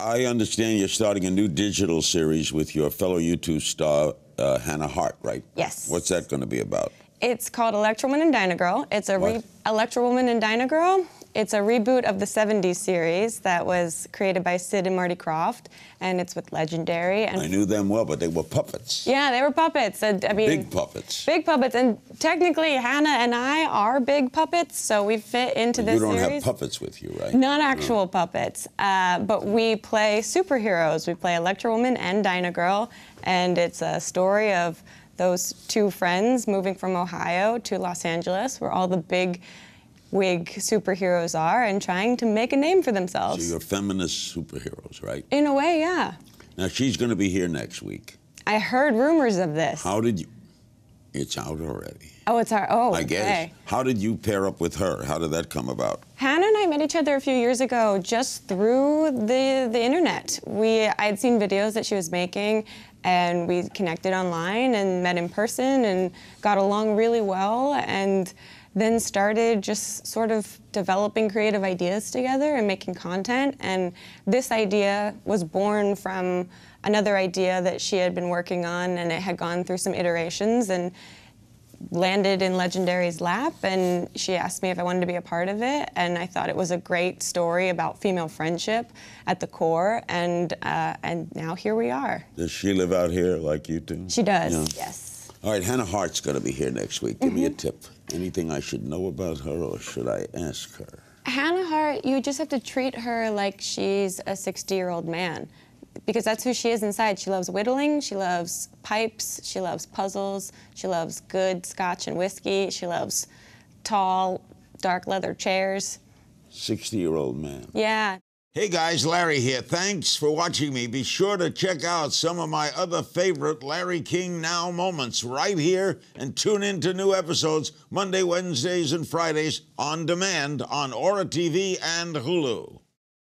I understand you're starting a new digital series with your fellow YouTube star, uh, Hannah Hart, right? Yes. What's that going to be about? It's called Electra Woman and Dyna Girl. It's a re- Electra Woman and Dyna Girl. It's a reboot of the 70s series that was created by Sid and Marty Krofft, and it's with Legendary. And I knew them well, but they were puppets. yeah, they were puppets. I mean, Big puppets. Big puppets, and technically Hannah and I are big puppets, so we fit into this. you don't series. have puppets with you, right? Not actual puppets, uh, but we play superheroes. We play Electra Woman and Dyna Girl, and it's a story of those two friends moving from Ohio to Los Angeles, where all the big wig superheroes are, and trying to make a name for themselves. So you're feminist superheroes, right? In a way, yeah. Now she's going to be here next week. I heard rumors of this. How did you? It's out already. Oh, it's our. Oh, I guess. okay. How did you pair up with her? How did that come about? Hannah met each other a few years ago just through the the internet. We I had seen videos that she was making and we connected online and met in person and got along really well and then started just sort of developing creative ideas together and making content and this idea was born from another idea that she had been working on and it had gone through some iterations and landed in Legendary's lap, and she asked me if I wanted to be a part of it. And I thought it was a great story about female friendship at the core, and uh, and now here we are. Does she live out here like you do? She does, Yeah. yes. All right, Hannah Hart's going to be here next week. Give me Mm-hmm. a tip. Anything I should know about her, or should I ask her? Hannah Hart, you just have to treat her like she's a 60-year-old man. Because that's who she is inside. She loves whittling, she loves pipes, she loves puzzles, she loves good scotch and whiskey, she loves tall, dark leather chairs. 60 year old man. Yeah. Hey guys, Larry here. Thanks for watching me. Be sure to check out some of my other favorite Larry King Now moments right here and tune in to new episodes Monday, Wednesdays, and Fridays on demand on Ora TV and Hulu.